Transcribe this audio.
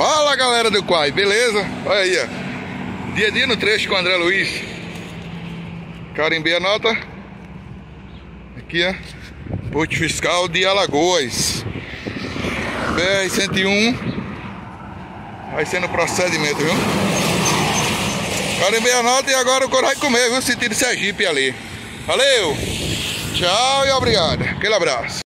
Fala galera do Quai, beleza? Olha aí, ó. Dia a dia no trecho com o André Luiz. Carimbei a nota. Aqui, ó. Porto Fiscal de Alagoas. BR-101. Vai sendo procedimento, viu? Carimbei a nota e agora o coro vai comer, viu? Sentido Sergipe ali. Valeu! Tchau e obrigado. Aquele abraço.